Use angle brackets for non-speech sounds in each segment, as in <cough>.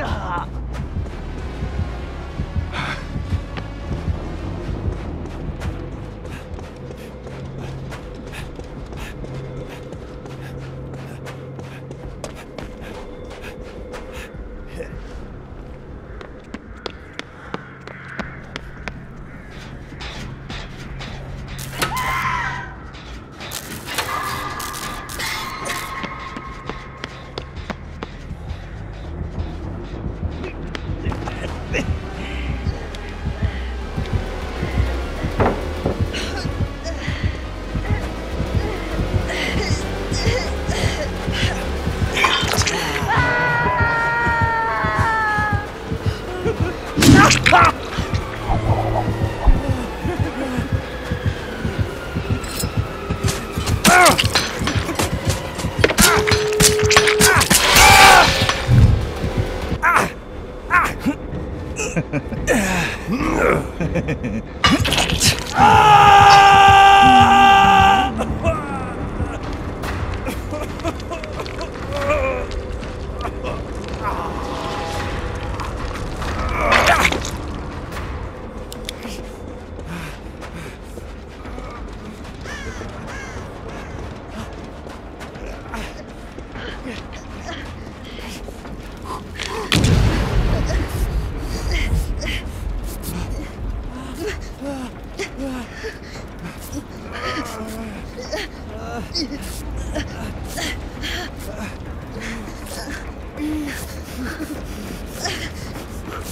啊 <laughs> ah!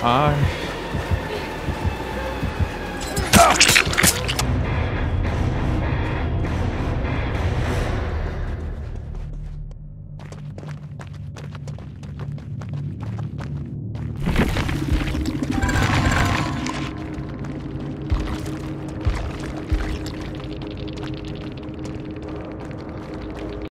I